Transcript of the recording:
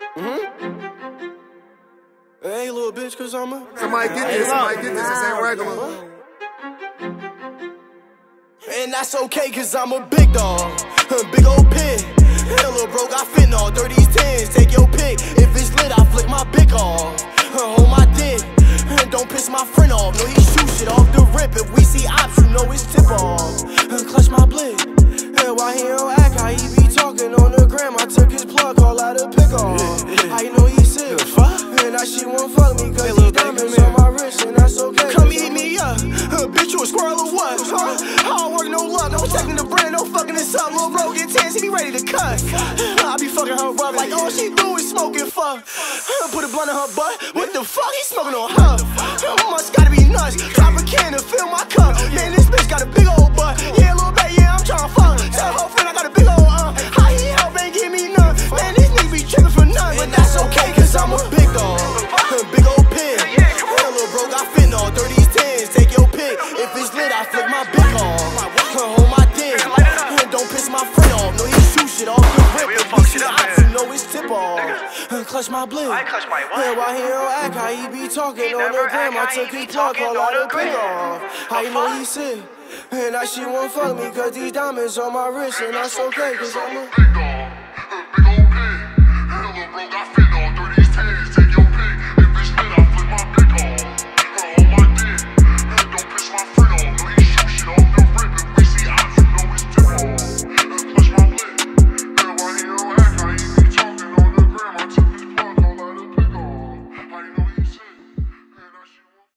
Hmm? Hey, little bitch, cause I'm a. Somebody get this, somebody get this. This ain't regular. And that's okay, cause I'm a big dog. Big old pig. Hell, little bro, got fentanyl. 30s, 10s, take your pick. If it's lit, I flick my pick off. Hold my dick. Don't piss my friend off. No, he shoot shit off the rip. If we see ops, you know it's tip off. Clutch my blick. Why he don't act how he be talking on the gram? I took his plug, all out of pick off. How you know he sick? And that shit won't fuck me, cause he diamonds on my wrist, and that's okay. Come eat me up. Uh, bitch, you a squirrel or what? Huh? Hard work, no luck. I'm protecting the brand, no fucking this up. Lil' bro get 10, he be ready to cut. I be fucking her rough, like all she do is smoking fuck. Put a blunt in her butt. What the fuck? He smoking on her. Must gotta be nuts. Drop a can to fill my cup. Man, I'm a big dog. Big old pig. Real little bro got fentanyl. 30s, 10s, take your pick. If it's lit, I flick my big off. Hold my dick. Don't piss my friend off. No, he shoot shit off the rip. If we see ops, you know it's tip off. Clutch my blick. I clutch my what? Yeah, why he don't act how he be talking on never the gram? I took his plug, all on out the of pick off. How you know he sick? And that shit won't fuck me, cause these diamonds on my wrist, and that's okay, cause I'm a.